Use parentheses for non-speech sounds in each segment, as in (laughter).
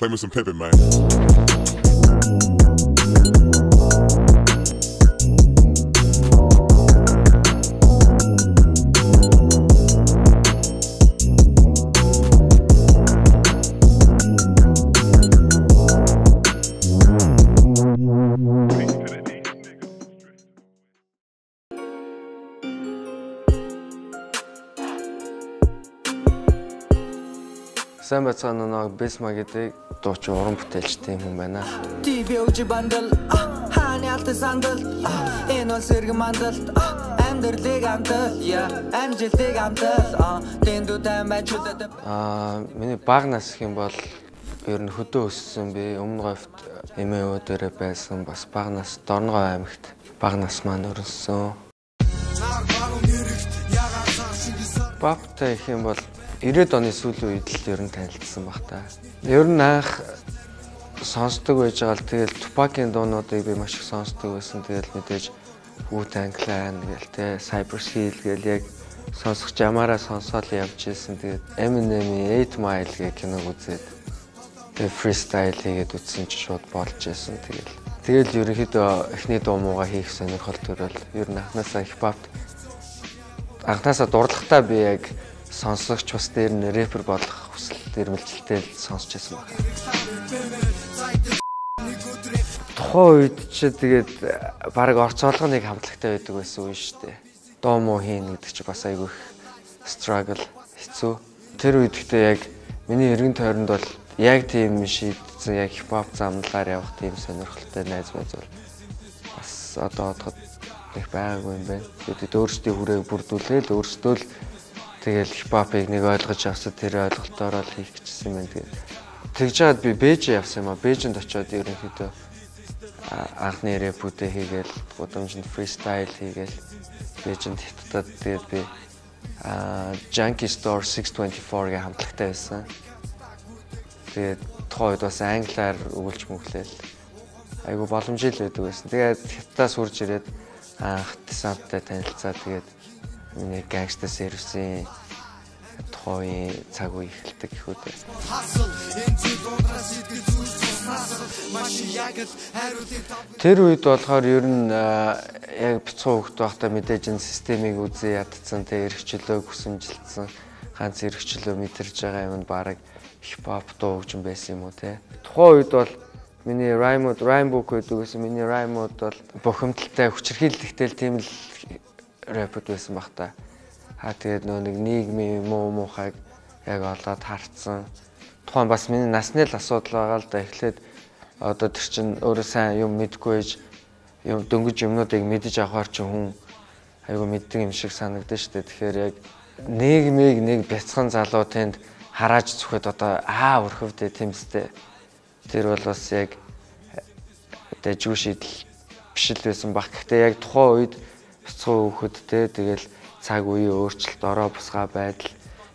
Play me some Pippin, man. Сайн байцгаана нэг Бесма гэдэг дуучин уран бүтээлчтэй хүн байна. TV өж бандал хааны алт сандал энэ бол сэрэг мандал амьдралыг амтал амжилтыг амтал тэндүүдэн байчудад Аа миний баг нас гэх юм бол ер нь хөдөө өссөн би өмнө говьт эмээ өөдөрөө байсан бас баг нас Дорногов аймагт баг нас маань өрнөсөн. Багтай их юм бол 90-ад оны сүүлийн үед л ер нь танилцсан баг та. Ер нь анх сонсдог байж байгаа л тэгэл Tupac-ийн дуунуудыг би маш их сонсдог байсан. Тэгэл мэдээж Wu-Tang Clan гээл те Cypress Hill гээл яг сонсох жамаараа сонсоол явж ирсэн. Тэгээд Eminem-ийн 8 Mile гэх киног үзээд тэгээд freestyle хийгээд үтсэн чи шууд болж байсан. Тэгэл тэгэл ерөнхийдөө эхний дуу муугаа хийх сонирхол төрөл ер нь анханасаа хипхопт анханасаа дурлагтаа би яг сонсогч бас дээр нь рэпер болох хүсэл эрмэлзэлтэй сонсч байсан байна. Тухайн үед чи тэгээд баг орцоолгоныг хамтлагтай байдаг байсан үе шүү дээ. Доо муу хийн гэдэг чи бас айгүй struggle хэцүү. Тэр үед гэхдээ яг миний эргэн тойронд бол яг тийм шийдсэн яг хипхоп замналаар явах тийм сонирхолтой найз байж бол бас одоо одоход их байгаагүй юм байна. Тэгээд өөрсдийн хүрээг бүрдүүлээл өөрсдөө л Тэгэл хипхопыг нэг ойлгож авсад тэр ойлголтоор л хийх гэжсэн юм байна. Тэгээд тэгж жаад би Бээж явсан юм а. Бээжинд очиод ерөнхийдөө анхны рэпүүдээ хийгээл гудамжинд фристайл хийгээл Бээжинд хиттад тэгээд би а Junkie Store 624-гийн хамтлагтай байсан. Тэгээд тухайн үед бас англиар өгүүлж мөглөөл. Айгу боломжтой л байдаг байсан. Тэгээд хятадаас хурж ирээд анх десанттай танилцаа тэгээд миний гангста сервисийн тухайн цаг үе эхэлдэг гэх үү. Тэр үед болохоор ер нь яг бяцхан хөвгт байхдаа мэдээж энэ системийг үзээ ядцсан, тэг эргчлөө хүсэмжилсэн, ганц эргчлөө мэдэрж байгаа юм нь баг хипхоп дуу хөгжин байсан юм уу те. Тухайн үед бол миний раймууд, раймбук гэдэг гэсэн миний раймууд бол бухимдалтай хүчрхийлэлтэй тийм л рэпүүд байсан баг та. Аа тэгээд нөө нэг нийгмийн муу муухайг яг олоод харцсан. Тухайн бас миний насны л асуудал байгаа л да. Эхлээд одоо тэр чин өөрөө сайн юм мэдгүй ээж юм дөнгөж юмнуудыг мэдэж авахар чи хүн айгу мэддэг юм шиг санагдаж штэ. Тэгэхээр яг нийгмийг нэг бяцхан залуу тэнд харааж зүхэд одоо аа өрхөвдөө тэмцтэй. Тэр бол бас яг одоо жүү шийдэл биш л байсан баг. Гэхдээ яг тухайн үед бяцхан хөөхөдтэй тэгэл цаг үеийн өөрчлөлт ороо бусгай байдал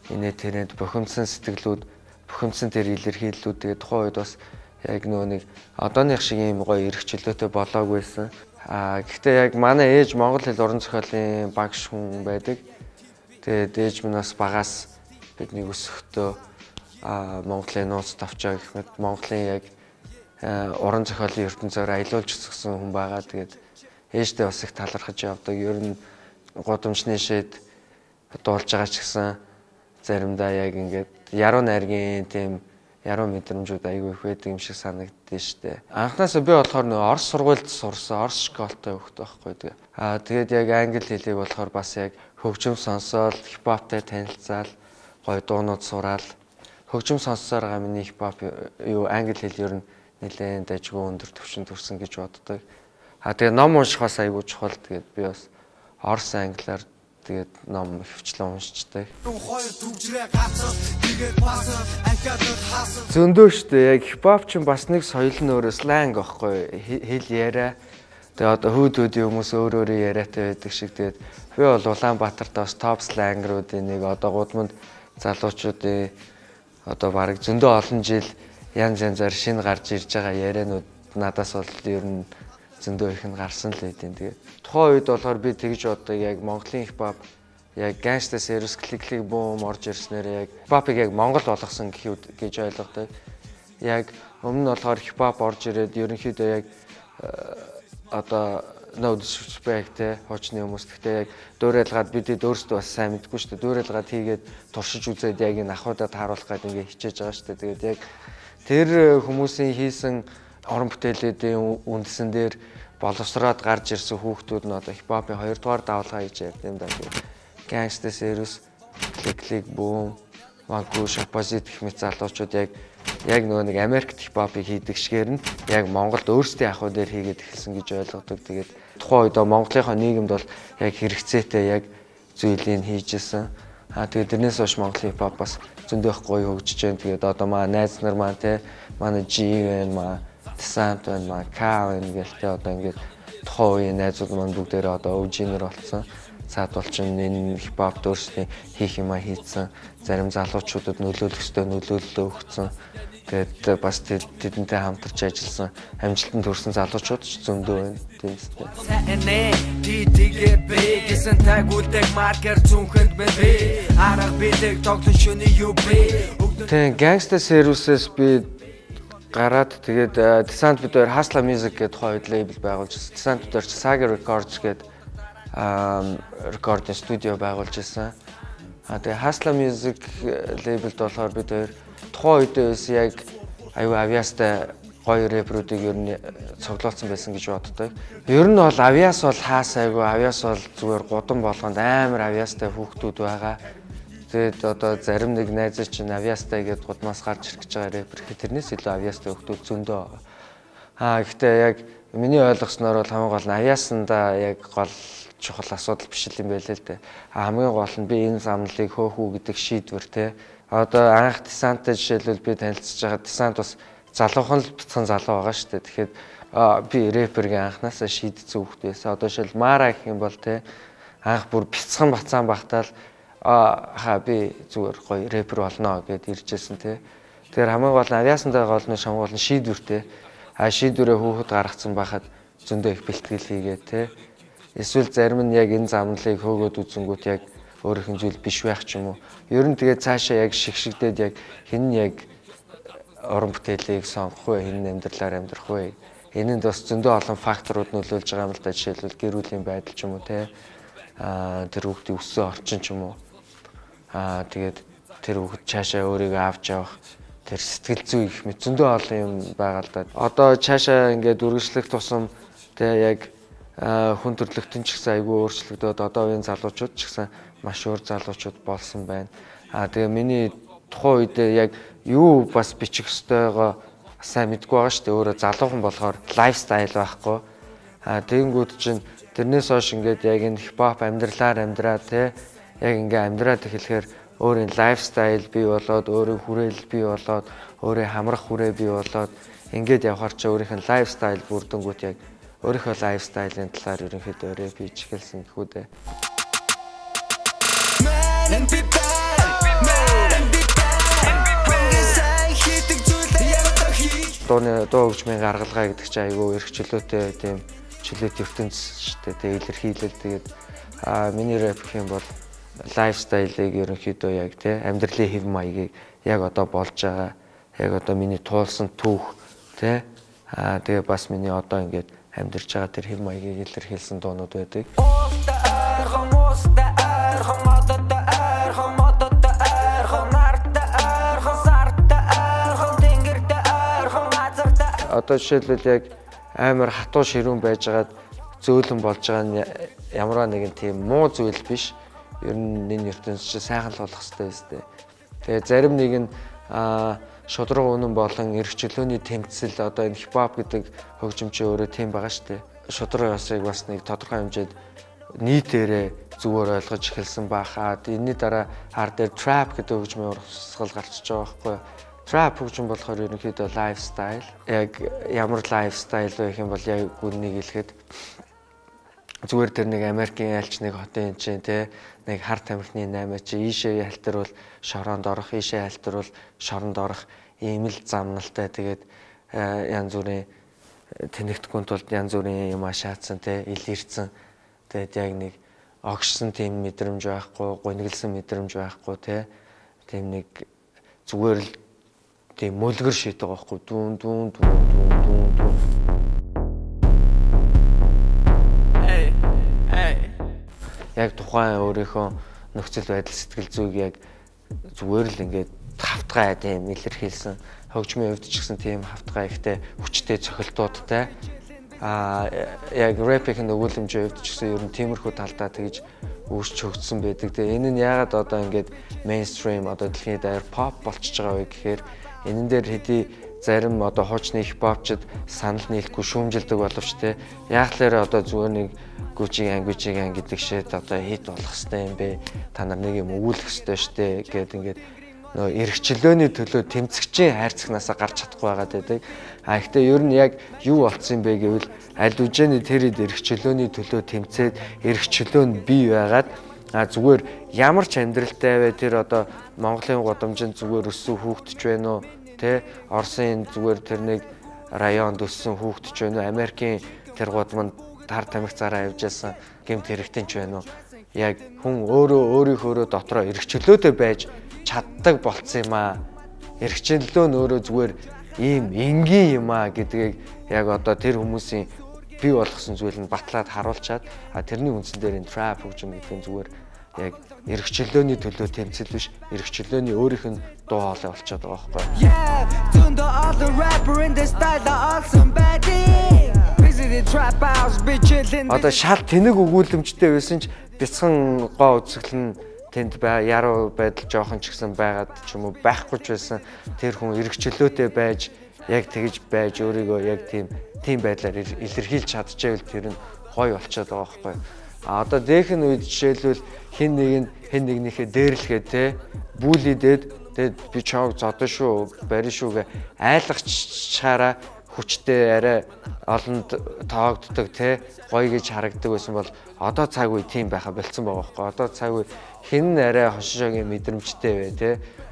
инээ тэрэнд бухимдсан сэтгэлүүд бухимдсан тэр илэрхийллүүд тэгээ тухайн үед бас яг нөгөө нэг одооных шиг юм гоё эрх чөлөөтэй болоогүйсэн. Аа гэхдээ яг манай ээж Монгол хэл уран зохиолын багш хүн байдаг. Тэгээд ээж минь бас багаас бидний өсөхдөө аа Монголын нууц тавчаа гэх мэт Монголын яг уран зохиолын ертөнцөөр аялуулж өсгсөн хүн байгаа. Тэгээд ээжтэй бас их талархаж явдаг. Ер нь гудамжны шид дуулж байгаа ч гэсэн заримдаа яг ингээд яруу найргийн тийм яруу мэдрэмжүүд айгүй их байдаг юм шиг санагддээ штэ. Анхнаасаа би болохоор нөө Орос сургуульд сурсан, Орос школтой хөхт байхгүй тэгээ. Аа тэгээд яг англи хэлийг болохоор бас яг хөгжим сонсоол, хипхоптай танилцаал, гоё дуунууд сураал. Хөгжим сонссоор миний хипхоп юу англи хэл ер нь нэлээд дажгүй өндөр түвшинд төрсөн гэж боддог. Аа тэгээ ном унших бас айгүй чухал тэгээд би бас Орос англиар тэгээд ном хөвчлэн уншчдаг. Зөндөө штэ яг хипхоп ч бас нэг соёл нь өөрөө сленг аахгүй хэл яриа. Тэгээ одоо хүүдүүдийн хүмүүс өөр өөр яриатай байдаг шиг тэгээд би бол Улаанбаатарт бас топ сленгруудын нэг одоо гудамд залуучуудын одоо баг зөндөө олон жил янз янзаар шинэ гарч ирж байгаа ярианууд надаас бол ер нь зөндөө их нь гарсан л байдیں۔ Тэгээд тухайн үед болохоор би тэгж боддог яг Монголын хипхоп яг гангста сервис кликлиг бүүм орж ирснээр яг хипхопыг яг Монгол болгосон гэж ойлгодог. яг өмнө нь болохоор хипхоп орж ирээд ерөнхийдөө яг одоо no disrespect те хуучны хүмүүс гэхдээ яг дуурайлгаад бидэд өөрсдөө бас сайн мэдгүй шүү дээ. Дуурайлгаад хийгээд туршиж үзээд яг энэ ахуудад тааруулах гэдэг ингээ хичээж байгаа шүү дээ. Тэгээд яг тэр хүмүүсийн хийсэн орон бүтээлүүдийн үндсэн дээр боловсроод гарч ирсэн хүүхдүүд нь одоо хипхопын 2 дугаар давалгаа хийж ярьд юм даа. Gangsta Series, Click Click Boom, Wanku Opposite гэх мэт залуучууд яг яг нөгөө нэг Америкт хипхопыг хийдэг шигээр нь яг Монголд өөрсдийн ахуй дээр хийгээд эхэлсэн гэж ойлгодог. Тэгээд тухайн үед Монголынхаа нийгэмд бол яг хэрэгцээтэй яг зүйлийг хийжсэн. Аа тэгээд тэрнээс хойш Монголын хипхоп бас зөндөх гоё хөгжиж байна. Тэгээд одоо маа найз нар маань те манай G байна маа Десант байна маа К байна гэлтэй одоо ингээд тухайн үеийн найзууд маань бүгдээрээ одоо OG-нэр болсон. Цаадвал чинь энэ хипхоп өөрсдийн хийх юмаа хийцэн зарим залуучуудад нөлөөлөх ёстой нөлөөлөлөө өгсөн Тэгээд бас тэдэнтэй хамтарч ажилласан амжилтанд хүрсэн залуучууд ч зөндөө байна. Тийм gangster services би гараад тэгээд Descent бид хоёр Hustler Music гэдэг хоёр лейбл байгуулж. Descent бид хоёр Saga Records гэдэг рекординг студио байгуулж байсан. А тэгээ Hustler Music лейблд болохоор бид хоёр тухайн үед бас яг аюу авиастай гоё рэпрүүдийг ер нь цуглуулсан байсан гэж боддог. Ер нь бол авиас бол хаасайгүй, авиас бол зүгээр гудам болгонд амар авиастай хүүхдүүд байгаа. Тэгээд одоо зарим нэг найз чинь авиастай гэдээ гудмаас гарч ирэх гэж байгаа рэпер гэхэд тэрнээс илүү авиастай хүүхдүүд зөндөө байгаа. Аа гэхдээ яг миний ойлгосноор бол хамгийн гол нь авиасандаа яг гол чухал асуудал биш юм байлээ л дээ. А хамгийн гол нь би энэ замналыг хөөхүү гэдэг шийдвэр те одоо анх десанттай жишээлбэл би танилцж байгаа десант бас залуухан л бяцхан залуу байгаа шүү дээ. Тэгэхээр би рэпергийн анханасаа шийдсэн хүүхд байсан. Одоо жишээл Мара гэх юм бол те анх бүр бяцхан бацаан багтаал а ха би зүгээр гоё рэпер болно гэд иржсэн те. Тэгэхээр хамгийн гол нь авиасандаа гол нь шамгуул нь шийдвэртэй. А шийдвэрээ хүүхэд гаргацсан байхад зөндөө их бэлтгэл хийгээ те. Эсвэл зарим нь яг энэ замналыг хөөгөөд үзэнгүүт яг өөрийнх нь зүйл биш байх ч юм уу. Ер нь тэгээд цаашаа яг шигшигдээд яг хэн яг орон бүтээлийг сонгох вэ, хэн амьдралаар амьдрах вэ? Энэнд бас зөндөө олон факторууд нөлөөлж байгаа юм л да. Жишээлбэл гэр бүлийн байдал ч юм уу те. Аа тэр хүүхдийн өссөн орчин ч юм уу. Аа тэгээд тэр хүүхд цаашаа өөрийгөө авч явах тэр сэтгэл зүй их мэт зөндөө олон юм байгаа л да. Одоо цаашаа ингээд үргэлжлэх тусам тэ яг хүн төрлөختөн ч гэсэн айгүй өөрчлөгдөд одоо энэ залуучууд ч гэсэн маш өөр залуучууд болсон байна. Аа тэгээ миний тухайн үед яг юу бас бичих ёстойгоо сайн мэдгүй байгаа шүү дээ. Өөрөө залуухан болохоор лайфстайл байхгүй. Аа тэгэнгүүт чинь тэрнээс хойш ингээд яг энэ хипхоп амьдралаар амьдраа те яг ингээ амьдраад эхлэхээр өөрийн лайфстайл бий болоод өөрийн хүрээл бий болоод өөрийн хамрах хүрээ бий болоод ингээд явхаар чи өөрийнх нь лайфстайл бүрдэнгүүт яг өөрийнхөө лайфстайлын талаар ерөнхийдөө рэп хийж эхэлсэн гэхүү дээ. Дууны дуу хөгжмийн гаргалгаа гэдэг чинь айгүй эрх чөлөөтэй тийм чөлөөт ертөнц шүү дээ. Тэгээ илэрхийлэл тэгээд аа миний рэп гэх юм бол лайфстайлыг ерөнхийдөө яг тий амьдралын хэв маягийг яг одоо болж байгаа. Яг одоо миний туулсан түүх тий аа тэгээ бас миний одоо ингээд амьдарч байгаа тэр хэв маягийг илэрхийлсэн дуунууд байдаг. одоо жишээлбэл яг амар хатуу ширүүн байжгаад зөөлөн болж байгаа нь ямарваа нэгэн тийм муу зүйл биш. Ер нь энэ ертөнц чи сайхан л болох хэрэгтэй өстэй. Тэгээ зарим нэг нь аа шудраг үнэн болон эрх чөлөөний тэмцэл одоо энэ хипхоп гэдэг хөгжимчийн өөрөө тийм байгаа шүү дээ. Шудраг ёсыг бас нэг тодорхой хэмжээд нийтээрээ зүгээр ойлгож эхэлсэн баахаа. Энийний дараа хар дээр trap гэдэг хөгжмийн урсгал гарчиж байгаа байхгүй юу? Trap хөгжим болохоор ерөнхийдөө лайфстайл. Яг ямар лайфстайл вэ гэх юм бол яг үнийг хэлэхэд зүгээр тэр нэг Америкийн альч нэг хотын чинь те нэг хар тамхины 8 чи ийшээ халтар бол шороонд орох, ийшээ халтар бол шоронд орох ийм л замналтай тэгээд э, янз бүрийн тэнэгдэхүүн тулд янз бүрийн юм ашаацсан те илэрсэн тэгээд яг нэг огшсон тийм мэдрэмж байхгүй, гуниглсан мэдрэмж байхгүй те тийм нэг зүгээр л тийм мөлгөр шийдэг байхгүй. Дүүн дүүн дүүн дүүн дүүн яг тухайн өөрийнхөө нөхцөл байдал сэтгэл зүйг яг зүгээр л ингээд хавтгай тийм илэрхийлсэн хөгжмийн хувьд ч гэсэн тийм хавтгай ихтэй хүчтэй цохилтуудтай а яг рэпийн өгүүлэмжийн хувьд ч гэсэн ер нь тиймэрхүү талдаа тэгж үүсч хөгжсөн байдаг. Тэгээ энэ нь яагаад одоо ингээд мейнстрим одоо дэлхийн даяар pop болчихж байгаа вэ гэхээр энэн дээр хэдий зарим одоо хуучны хипхопчд санал нийлэхгүй шүүмжилдэг боловч те яг л одоо зүгээр нэг гүчиг ан гүчиг ан гэдэг шээд одоо хит болох хэвээр юм бэ та нар нэг юм өгүүлэх хэвээр штэ гэд ингээд нөө эргчлөөний төлөө тэмцэгчийн хайрцагнаасаа гарч чадахгүй байгаад байдаг. А ихтэй ер нь яг юу болцсон бэ гэвэл аль үжээний тэрэд эргчлөөний төлөө тэмцээд эргчлөө нь бий байгаад а зүгээр ямар ч амьдралтай вэ тэр одоо Монголын гудамжинд зүгээр өссөн хүүхдч байна уу тэ Оросын зүгээр тэр нэг районд өссөн хүүхдч байна уу Америкийн тэр гудамд тар тамхи зараа явж байсан гэмт хэрэгтэн ч байна уу яг хүн өөрөө өөрийнхөө дотроо эргчлөөдөө байж чаддаг болцсон юм аа. Эргчлөө нь өөрөө зүгээр ийм энгийн юм аа гэдгийг яг одоо тэр хүмүүсийн бий болгосон зүйл нь батлаад харуулчаад а тэрний үндсэн дээр энэ trap хөгжим гэдэг нь зүгээр яг эргчлөөний төлөө тэмцэл биш эргчлөөний өөрийнх нь дуу хоолой болчиход байгаа байхгүй. Одоо шал тэнэг өгүүлэмжтэй байсан ч бяцхан гоо үзэглэн тэнд бай яруу байдал жоохон ч гэсэн байгаад ч юм уу байхгүй ч байсан тэр хүн эргчлөөтэй байж яг тэгж байж өөрийгөө яг тийм тийм байдлаар илэрхийлж чадчихвэл тэр нь гой болчиход байгаа байхгүй. А одоо дээхэн үед жишээлбэл хин нэг нь хин нэгнийхээ дээрлэхээ те бүлийдээд тэгээд би чааг зодон шүү барин шүүгээ айлгачаараа хүчтэй арай олонд тоогддог те гоё гэж харагддаг байсан бол одоо цаг үе тийм байха болцсон байгаа байхгүй. Одоо цаг үе хин арай хошшоогийн мэдрэмжтэй бай те.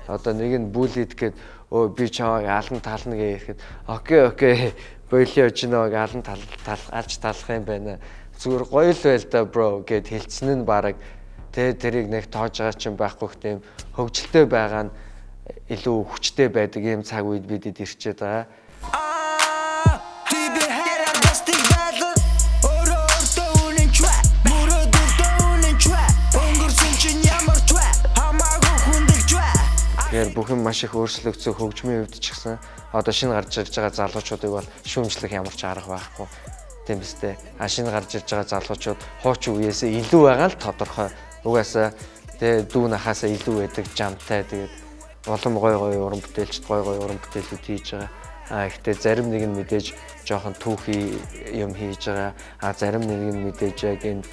Одоо нэг нь бүлид гээд өө би чааг алан тална гэхэд окей окей (laughs) бойлоо очноо алан тал алж талах юм байна. Зүгээр гоё л байл да бро гэд хэлсэн нь баг те тэрийг нэг тоож байгаа ч юм байхгүй хэ тийм хөвгөлтэй байгаа нь илүү хүчтэй байдаг юм цаг үед бидэд ирчээд байгаа. Тэгэхээр бүх юм маш их өөрчлөгдсөн хөгжмийн хувьд ч гэсэн одоо шинэ гарч ирж байгаа залуучуудыг бол шүүмжлэх ямар ч арга байхгүй. Тийм биз дээ. А шинэ гарч ирж байгаа залуучууд хуучин үеэсээ илүү байгаа л тодорхой. Угаасаа тэгээ дүү нахаасаа илүү байдаг жамтай тэгээд улам гой гой уран бүтээлчд гой гой уран бүтээлүүд хийж байгаа. А ихтэй зарим нэг нь мэдээж жоохон түүхий юм хийж байгаа. А зарим нэг нь мэдээж яг энэ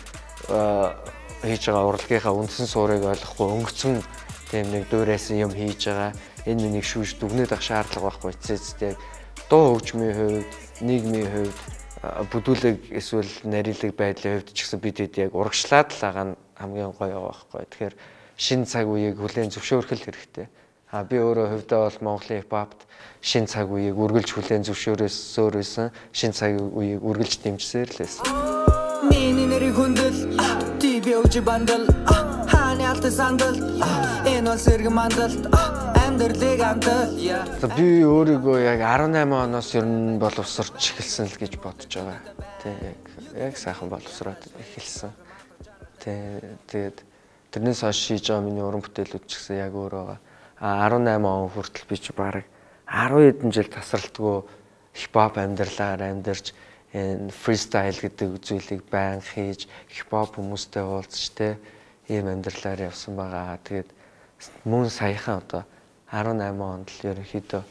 хийж байгаа урлагийнхаа үндсэн суурийг ойлгохгүй өнгөцөн тийм нэг дуурайсан юм хийж байгаа. Энэ миний шүүж дүгнээд ах шаардлага байхгүй цэцтэй. Дуу хөгжмийн хувьд, нийгмийн хувьд бүдүүлэг эсвэл нарийнлэг байдлын хувьд ч гэсэн бид хэд яг урагшлаад л байгаа нь хамгийн гоё байхгүй. Тэгэхээр шин цаг үеийг хүлээн зөвшөөрөх хэрэгтэй. А би өөрөө хувьдаа бол Монголын хипхопт шин цаг үеийг үргэлж хүлээн зөвшөөрөөсөөр байсан. Шин цаг үеийг үргэлж дэмжсээр л байсан. Миний нэрийг хүндэл, өвж бандал хааны алтай сандал энэ бол сэрэг мандалт амьдралыг амтал би өөрийгөө яг 18 оноос ер нь боловсрч эхэлсэн л гэж бодож байгаа. Тэг яг яг сайхан боловсроод эхэлсэн. Тэг тэгээд тэрнээс хойш хийж байгаа миний уран бүтээлүүд ч гэсэн яг өөр байгаа. А 18 он хүртэл би ч баг 10 хэдэн жил тасралтгүй хипхоп амьдралаар амьдарч энэ фристайл гэдэг зүйлийг байн хийж хипхоп хүмүүстэй уулзч тэ ийм амьдралаар явсан байгаа. Тэгээд мөн саяхан одоо 18 онд л ерөнхийдөө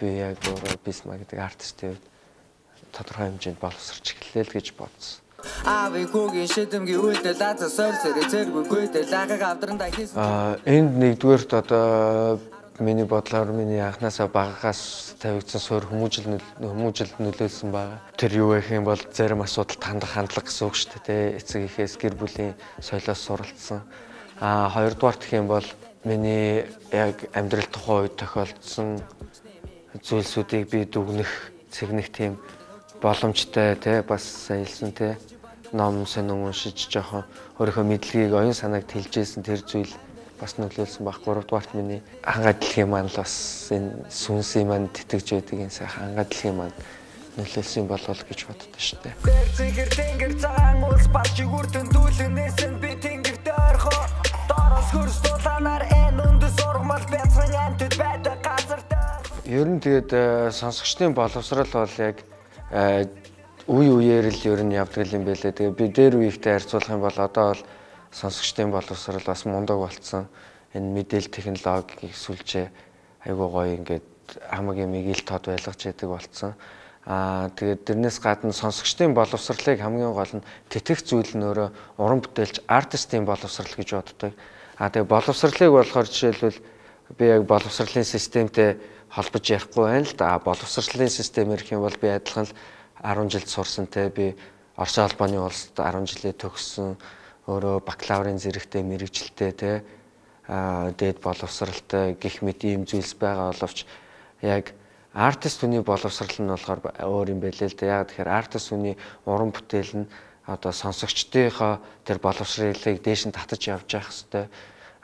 би яг өөрөө Бисма гэдэг артистийн хувьд тодорхой хэмжээнд боловсрч эхэллээ л гэж бодсон. Ави хүүгийн шидэмгийн үйлдэл лаза сор сэрэ зэргүй гүйдэл лагаг авдрандаа хийсэн. Аа энд нэгдүгээрт одоо миний бодлоор миний анханасаа багаас тавигдсан суур хүмүүжил хүмүүжилд нөлөөлсөн байгаа. Тэр юу гэх юм бол зарим асуудал тандах хандлага гэсэн үг шүү дээ. Эцэг ихээс гэр бүлийн соёлоос суралцсан. Аа хоёрдугаар гэх юм бол миний яг амьдрал тухайн үед тохиолдсон зүйлсүүдийг би дүгнэх, цэгнэх тийм боломжтой те бас саялсан те ном сонин уншиж жоохон өөрийнхөө мэдлэгийг оюун санааг тэлжсэн тэр зүйл бас нөлөөлсөн баг. 3 дугаарт миний хангаа дэлхийн маань л бас энэ сүнсийн маань тэтгэж байдаг энэ сайхан хангаа дэлхийн маань нөлөөлсөн болол гэж боддог шүү дээ. Зинхэр тэнгэр цагаан улс барч үрдэн дүүлэнээс нь би тэнгэрт орхоо. Дороос хөрс дулаанаар ургамал бяцхан амтд байдаг газар дээр. Ер нь тэгээд э, сонсогчдын боловсрал бол яг э, үе үеэр л ер нь явдаг юм байлээ. Тэгээ би дээр үеигтэй харьцуулах юм бол одоо бол сонсогчдын боловсрал бас мундаг болцсон. Энэ мэдээлэл технологиг сүлжээ айгуу гоё ингээд хамаг ямиг ил тод байлгаж яадаг болцсон. Аа тэгээд тэрнээс гадна сонсогчдын боловсролыг хамгийн гол нь тэтгэх зүйл нь өөрөө уран бүтээлч артистын боловсрал гэж боддог. Аа тэгээд боловсролыг болохоор жишээлбэл би яг боловсролын системтэй холбож ярихгүй байна л да. Боловсролын систем ярих юм бол би адилхан л 10 жилд сурсан те би Орос албаны улсад 10 жилээ төгссөн өөрөө бакалаврын зэрэгтэй мэрэгжилтэй те аа дээд боловсралтай гих мэт ийм зүйлс байгаа боловч яг артист хүний боловсрал нь болохоор өөр юм байлээ л да. Яг тэгэхээр артист хүний уран бүтээл нь одоо сонсогчдынхоо тэр боловсролыг дээш нь татаж явж явах хэвээр.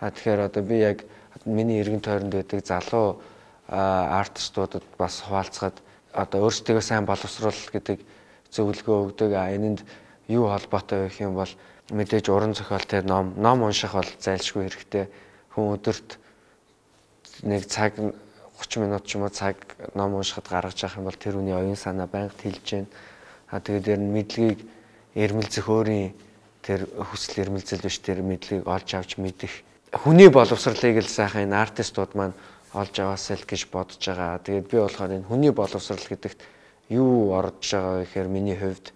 А тэгэхээр одоо би яг миний эргэн тойронд байдаг залуу артистуудад бас хуваалцахад одоо өөрсдөө сайн боловсруул гэдэг зөвлөгөө өгдөг. А энэнд юу холбоотой байх юм бол мэдээж уран зохиолтой ном ном унших бол зайлшгүй хэрэгтэй. Хүн өдөрт нэг цаг 30 минут ч юм уу цаг ном уншихад гаргаж явах юм бол тэр хүний оюун санаа байнга тэлж гэн. А тэгээд тэр нь мэдлэгийг эрмэлзэх өөрийн тэр хүсэл эрмэлзэл биш тэр мэдлэгийг олж авч мэдэх хүний боловсролыг л сайхан энэ артистууд маань олж аваасаа л гэж бодож байгаа. Тэгээд би болохоор энэ хүний боловсрал гэдэгт юу орж байгаа гэхээр миний хувьд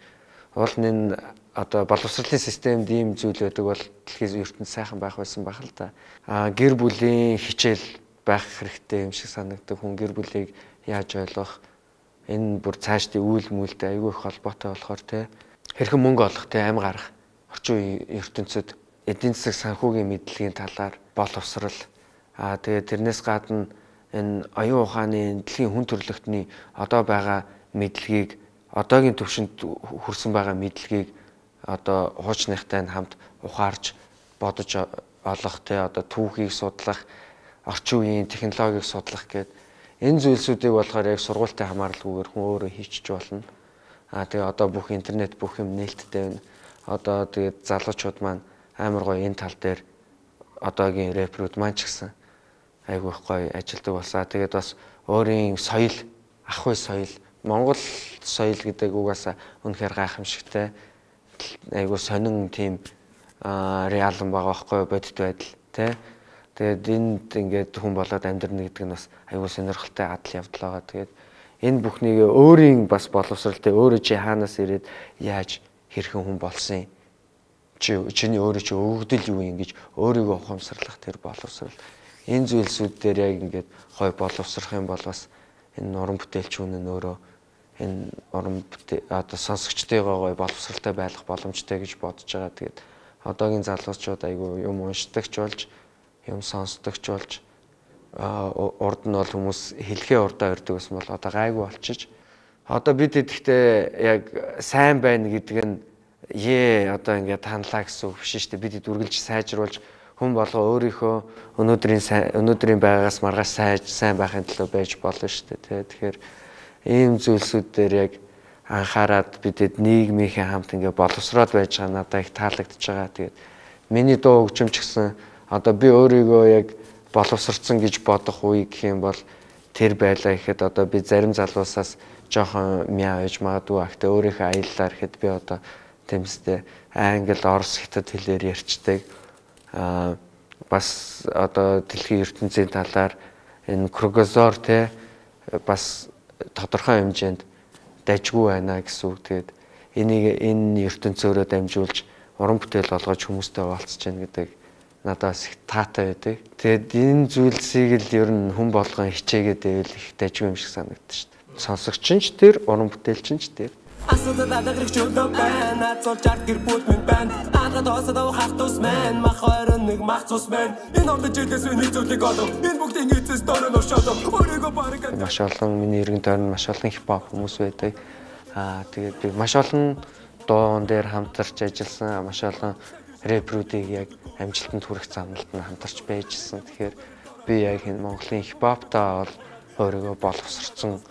уул энэ одоо боловсролын системд ийм зүйл байдаг бол дэлхийн ертөнд сайхан байх байсан байх л да. Аа гэр бүлийн хичээл байх хэрэгтэй юм шиг санагддаг. Хүн гэр бүлийг яаж ойлгох энэ бүр цаашдын үйл мүлтэй айгүй их холбоотой болохоор те хэрхэн мөнгө олох те амь гарах орчин ертөнцид эдийн засаг санхүүгийн мэдлэгийн талаар боловсрал аа тэгээ тэрнээс гадна энэ оюун ухааны дэлхийн хүн төрөлхтний одоо байгаа мэдлэгийг одоогийн төвшөнд хүрсэн байгаа мэдлэгийг одоо хуучныхтай хамт ухаарч бодож олох те одоо түүхийг судлах орчин үеийн технологиг судлах гээд энэ зүйлсүүдийг болохоор яг сургуультай хамааралгүйгээр хүн өөрөө хийчих болно. Аа тэгээ одоо бүх интернет бүх юм нээлттэй байна. Одоо тэгээд залуучууд маань амар гоё энэ тал дээр одоогийн рэперүүд маань ч гэсэн айгүй их гоё ажилдаг болсаа. Тэгээд бас өөрийн соёл, ахуй соёл, Монгол соёл гэдэг угаасаа үнэхээр гайхамшигтай айгүй сонин тийм реалан байгаа байхгүй бодит байдал тий. Тэгээд энд ингээд хүн болоод амьдрна гэдэг нь бас айгүй сонирхолтой адал явдал байгаа. Тэгээд энэ бүхнийг өөрийн бас боловсралтай өөрөө чи хаанаас ирээд яаж хэрхэн хүн болсон чи чиний өөрөө чи өгөгдөл юу юм гэж өөрийгөө ухамсарлах тэр боловсрал энэ зүйлсүүд дээр яг ингээд гой боловсрох юм бол бас энэ уран бүтээлчүүн нь өөрөө энэ уран одоо сонсогчтойгоо гой боловсралтай байх боломжтой гэж бодож байгаа. Тэгээд одоогийн залуучууд айгүй юм уншдагч болж юм сонсдогч болж урд нь бол хүмүүс хэлхээ урдаа өрдөг гэсэн бол одоо гайгүй болчиж одоо бид идэхтэй яг сайн байна гэдэг нь ээ одоо ингээд танлаа гэсэн үг биш шүү дээ. Бид үргэлж сайжруулж хүн болго өөрийнхөө өнөөдрийн өнөөдрийн байгаас маргааш сайж сайн байхын төлөө байж болно шүү дээ тэгэхээр ийм зүйлсүүд дээр яг анхаарад бидэд нийгмийнхээ хамт ингээ боловсроод байж байгаа надад их таалагдж байгаа. Тэгээд миний дуу хөгжимч гэсэн одоо би өөрийгөө яг боловсрцсан гэж бодох үе гэх юм бол тэр байлаа гэхэд одоо би зарим залуусаас жоохон мяа байж магадгүй ахтай өөрийнхөө аяллаар гэхэд би одоо тэмцтэй англи орос хятад хэлээр ярьцдаг аа бас одоо дэлхийн ертөнцийн талаар энэ кругозор те бас тодорхой хэмжээнд дайггүй байна гэсэн үг. Тэгээд энийг энэ ертөнцөөрөө дамжуулж уран бүтээл олгож хүмүүстэй уулзч яах гэдэг надаас их таатай байдаг. Тэгээд энэ зүйлсийг л ер нь хүн болгон хичээгээд байвал их дайггүй юм шиг санагддаг шүү дээ. Сонсогч нь ч тэр, уран бүтээлч нь ч тэр. Асуудал адагарч өдөө байна. Цолж ард гэр бүл минь байна. Анхад хосод авах тус мэн. Мах хоёр нэг мах цус мэн. Энэ онд жилээс үний зүйлийг олов. Энэ бүгдийн эцэс дөрөв ношоод. Өөрийгөө бараг маш олон миний эргэн тойронд маш олон хипхоп хүмүүс байдаг. Аа тэгээд би маш олон дуун дээр хамтарч ажилласан маш олон рэпрүүдийг яг амжилтанд хүрэх замналд нь хамтарч байжсэн. Тэгэхээр би яг энэ Монголын хипхоптаа бол өөрийгөө боловсрцсан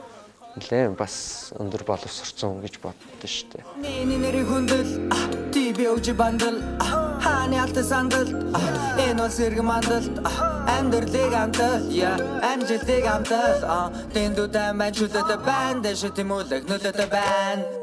нэлээ бас өндөр боловсрцсан гэж боддоо шүү дээ. Миний нэрийг хүндэл би өгж бандал хааны алт сандал энэ бол сэрэг мандал амьдралыг амтал я амжилтыг амтал тэндүү тань байна чөлөөтэй байна дэшэ тэмүүлэг нөлөөтэй байна